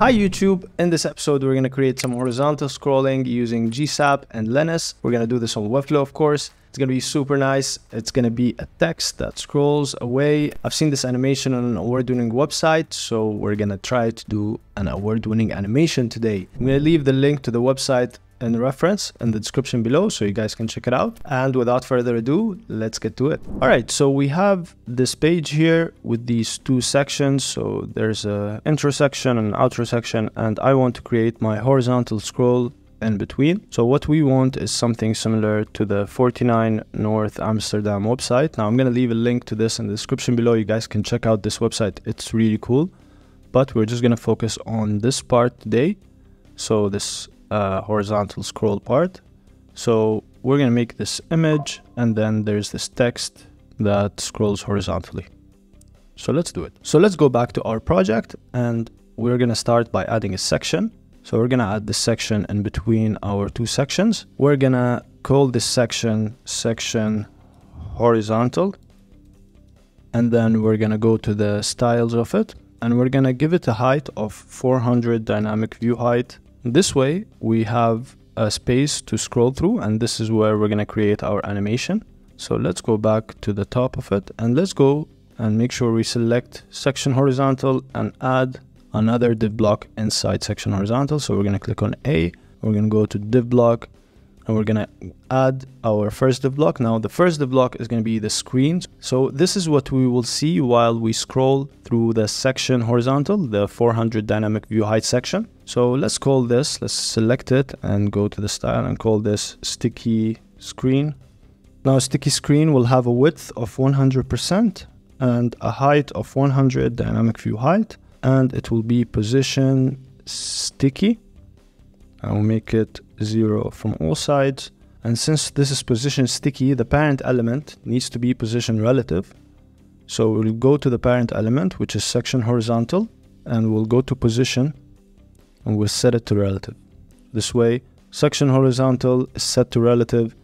Hi YouTube, in this episode we're going to create some horizontal scrolling using GSAP and Lenis. We're going to do this on Webflow of course. It's going to be super nice. It's going to be a text that scrolls away. I've seen this animation on an award-winning website, so we're going to try to do an award-winning animation today. I'm going to leave the link to the website in reference in the description below so you guys can check it out. And without further ado, let's get to it. All right, so we have this page here with these two sections. So there's a intro section and outro section, and I want to create my horizontal scroll in between. So what we want is something similar to the 49 North Amsterdam website. Now I'm going to leave a link to this in the description below. You guys can check out this website. It's really cool. But we're just going to focus on this part today. So this uh, horizontal scroll part. So we're going to make this image and then there's this text that scrolls horizontally. So let's do it. So let's go back to our project and we're going to start by adding a section. So we're going to add this section in between our two sections. We're going to call this section section horizontal. And then we're going to go to the styles of it and we're going to give it a height of 400 dynamic view height this way, we have a space to scroll through and this is where we're going to create our animation. So let's go back to the top of it and let's go and make sure we select section horizontal and add another div block inside section horizontal. So we're going to click on A, we're going to go to div block and we're gonna add our first div block. Now the first div block is gonna be the screen. So this is what we will see while we scroll through the section horizontal, the 400 dynamic view height section. So let's call this, let's select it and go to the style and call this sticky screen. Now sticky screen will have a width of 100% and a height of 100 dynamic view height and it will be position sticky I will make it 0 from all sides. And since this is position sticky, the parent element needs to be position relative. So we'll go to the parent element, which is section horizontal, and we'll go to position, and we'll set it to relative. This way, section horizontal is set to relative,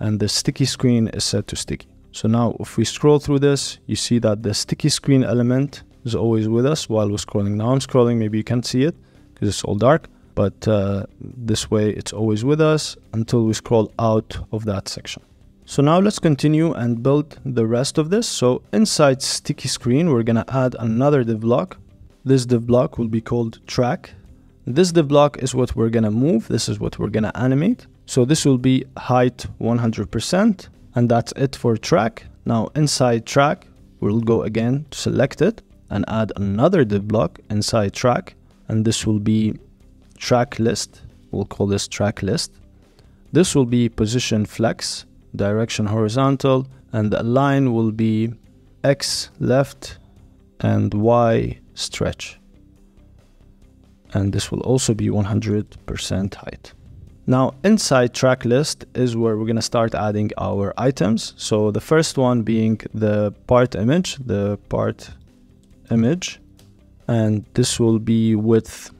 and the sticky screen is set to sticky. So now if we scroll through this, you see that the sticky screen element is always with us while we're scrolling. Now I'm scrolling, maybe you can't see it because it's all dark but uh, this way it's always with us until we scroll out of that section. So now let's continue and build the rest of this. So inside sticky screen, we're gonna add another div block. This div block will be called track. This div block is what we're gonna move. This is what we're gonna animate. So this will be height 100% and that's it for track. Now inside track, we'll go again to select it and add another div block inside track. And this will be track list. We'll call this track list. This will be position flex, direction horizontal, and the line will be X left and Y stretch. And this will also be 100% height. Now inside track list is where we're going to start adding our items. So the first one being the part image, the part image. And this will be with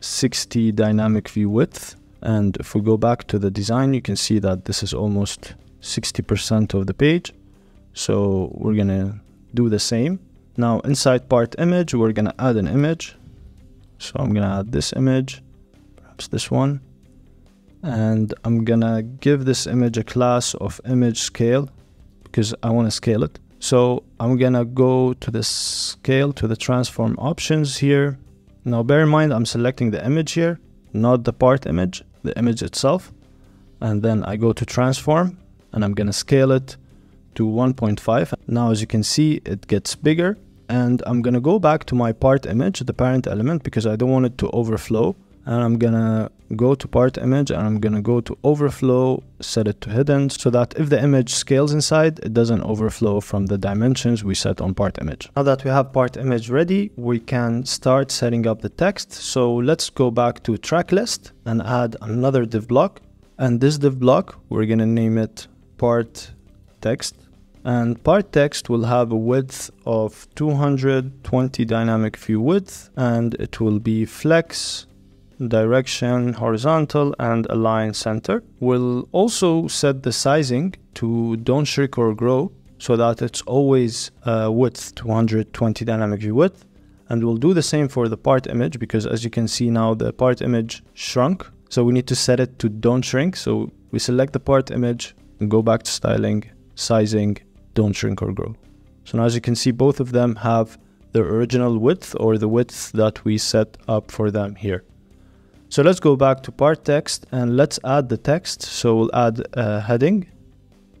60 dynamic view width. And if we go back to the design, you can see that this is almost 60% of the page. So we're gonna do the same. Now inside part image, we're gonna add an image. So I'm gonna add this image, perhaps this one. And I'm gonna give this image a class of image scale because I wanna scale it. So I'm gonna go to the scale, to the transform options here, now bear in mind I'm selecting the image here, not the part image, the image itself. And then I go to transform and I'm gonna scale it to 1.5. Now as you can see it gets bigger and I'm gonna go back to my part image, the parent element, because I don't want it to overflow and I'm gonna go to part image and I'm gonna go to overflow, set it to hidden so that if the image scales inside, it doesn't overflow from the dimensions we set on part image. Now that we have part image ready, we can start setting up the text. So let's go back to track list and add another div block. And this div block, we're gonna name it part text and part text will have a width of 220 dynamic view width and it will be flex direction horizontal and align center. We'll also set the sizing to don't shrink or grow so that it's always uh, width 220 dynamic view width And we'll do the same for the part image because as you can see now, the part image shrunk. So we need to set it to don't shrink. So we select the part image go back to styling, sizing, don't shrink or grow. So now as you can see, both of them have the original width or the width that we set up for them here. So let's go back to part text and let's add the text. So we'll add a heading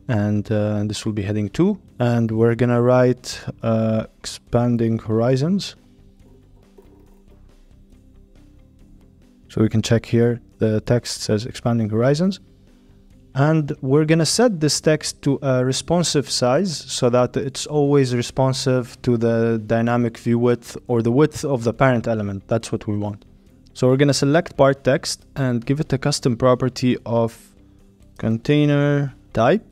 and uh, this will be heading 2 and we're gonna write uh, expanding horizons. So we can check here. The text says expanding horizons. And we're gonna set this text to a responsive size so that it's always responsive to the dynamic view width or the width of the parent element. That's what we want so we're gonna select part text and give it a custom property of container type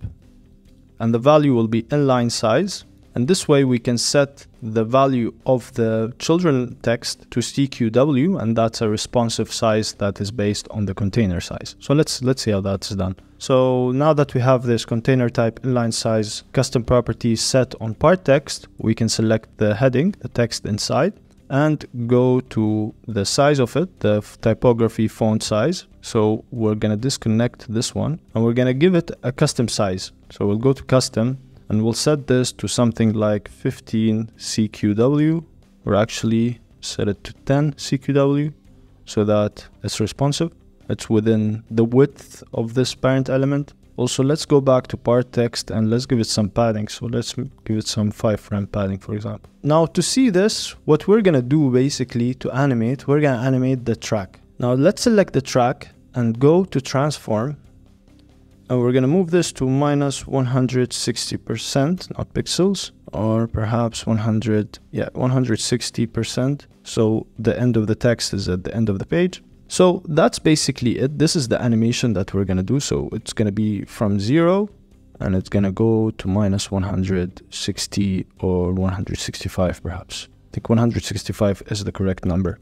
and the value will be inline size. And this way we can set the value of the children text to CQW and that's a responsive size that is based on the container size. So let's let's see how that's done. So now that we have this container type inline size custom property set on part text, we can select the heading, the text inside, and go to the size of it, the typography font size. So we're gonna disconnect this one and we're gonna give it a custom size. So we'll go to custom and we'll set this to something like 15 CQW or actually set it to 10 CQW so that it's responsive. It's within the width of this parent element also, let's go back to part text and let's give it some padding. So let's give it some 5 frame padding, for example. Now to see this, what we're gonna do basically to animate, we're gonna animate the track. Now let's select the track and go to transform. And we're gonna move this to minus 160%, not pixels, or perhaps 100, yeah, 160%. So the end of the text is at the end of the page. So that's basically it. This is the animation that we're going to do. So it's going to be from zero and it's going to go to minus 160 or 165 perhaps. I think 165 is the correct number.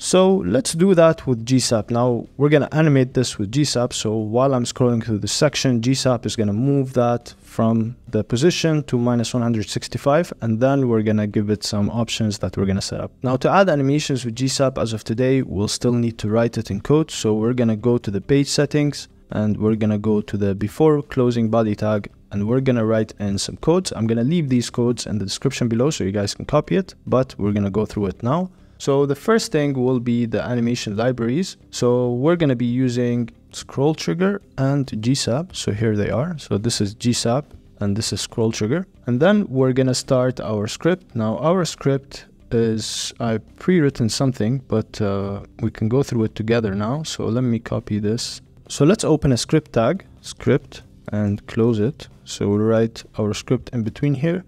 So let's do that with GSAP. Now we're going to animate this with GSAP. So while I'm scrolling through the section, GSAP is going to move that from the position to minus 165. And then we're going to give it some options that we're going to set up. Now to add animations with GSAP as of today, we'll still need to write it in code. So we're going to go to the page settings and we're going to go to the before closing body tag and we're going to write in some codes. I'm going to leave these codes in the description below so you guys can copy it, but we're going to go through it now. So the first thing will be the animation libraries. So we're going to be using scroll trigger and GSAP. So here they are. So this is GSAP and this is scroll trigger. And then we're going to start our script. Now our script is I pre-written something, but uh, we can go through it together now. So let me copy this. So let's open a script tag, script, and close it. So we'll write our script in between here.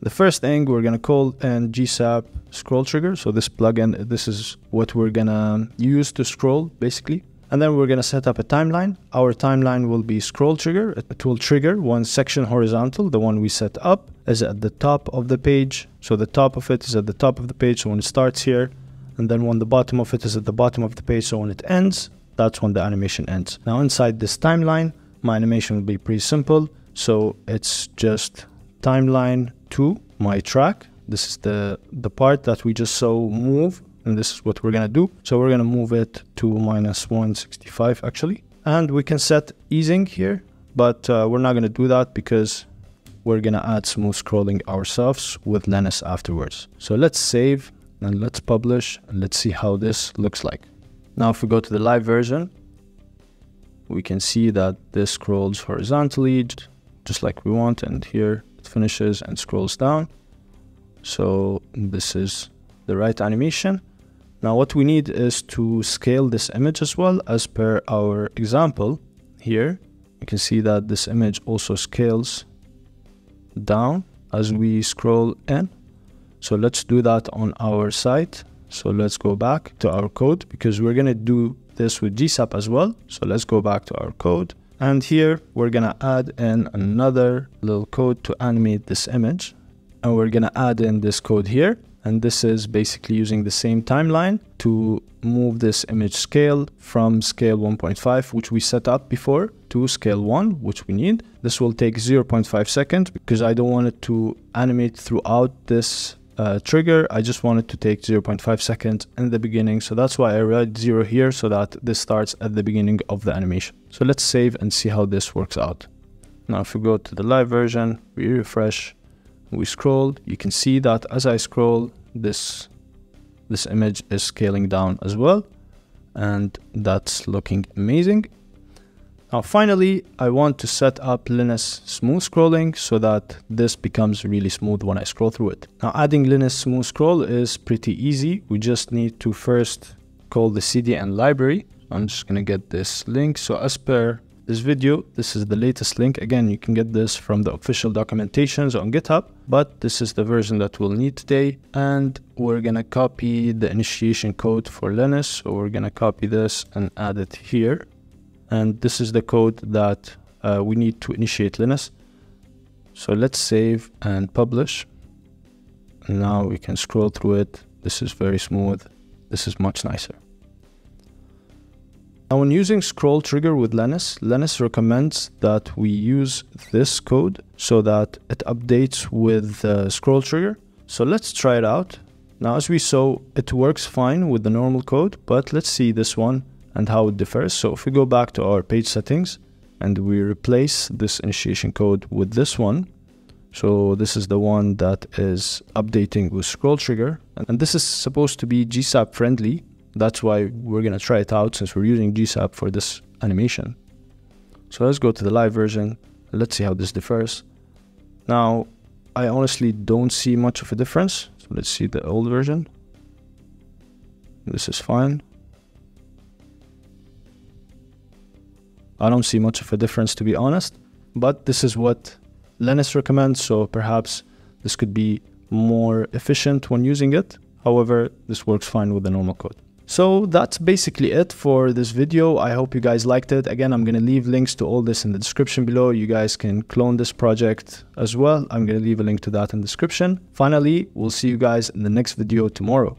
The first thing we're gonna call and GSAP scroll trigger. So this plugin, this is what we're gonna use to scroll basically. And then we're gonna set up a timeline. Our timeline will be scroll trigger. It will trigger one section horizontal, the one we set up is at the top of the page. So the top of it is at the top of the page. So when it starts here, and then when the bottom of it is at the bottom of the page. So when it ends, that's when the animation ends. Now inside this timeline, my animation will be pretty simple. So it's just timeline to my track. This is the, the part that we just saw move and this is what we're gonna do. So we're gonna move it to minus 165 actually. And we can set easing here, but uh, we're not gonna do that because we're gonna add smooth scrolling ourselves with Lenis afterwards. So let's save and let's publish and let's see how this looks like. Now if we go to the live version, we can see that this scrolls horizontally just like we want and here it finishes and scrolls down. So this is the right animation. Now what we need is to scale this image as well as per our example here. You can see that this image also scales down as we scroll in. So let's do that on our site. So let's go back to our code because we're going to do this with GSAP as well. So let's go back to our code and here we're gonna add in another little code to animate this image. And we're gonna add in this code here. And this is basically using the same timeline to move this image scale from scale 1.5, which we set up before, to scale 1, which we need. This will take 0.5 seconds because I don't want it to animate throughout this uh, trigger, I just wanted to take 0.5 seconds in the beginning. So that's why I write zero here so that this starts at the beginning of the animation. So let's save and see how this works out. Now, if we go to the live version, we refresh, we scroll, you can see that as I scroll, this, this image is scaling down as well. And that's looking amazing. Now finally, I want to set up Lenis smooth scrolling so that this becomes really smooth when I scroll through it. Now adding Lenis smooth scroll is pretty easy. We just need to first call the CDN library. I'm just gonna get this link. So as per this video, this is the latest link. Again, you can get this from the official documentations on GitHub, but this is the version that we'll need today. And we're gonna copy the initiation code for Lenis. So we're gonna copy this and add it here and this is the code that uh, we need to initiate Lenis. So let's save and publish. And now we can scroll through it. This is very smooth. This is much nicer. Now when using scroll trigger with Lenis, Lenis recommends that we use this code so that it updates with scroll trigger. So let's try it out. Now as we saw, it works fine with the normal code, but let's see this one and how it differs. So if we go back to our page settings and we replace this initiation code with this one, so this is the one that is updating with scroll trigger. And this is supposed to be GSAP friendly. That's why we're going to try it out since we're using GSAP for this animation. So let's go to the live version. Let's see how this differs. Now, I honestly don't see much of a difference. So let's see the old version. This is fine. I don't see much of a difference to be honest, but this is what Lenis recommends, so perhaps this could be more efficient when using it. However, this works fine with the normal code. So that's basically it for this video. I hope you guys liked it. Again, I'm going to leave links to all this in the description below. You guys can clone this project as well. I'm going to leave a link to that in the description. Finally, we'll see you guys in the next video tomorrow.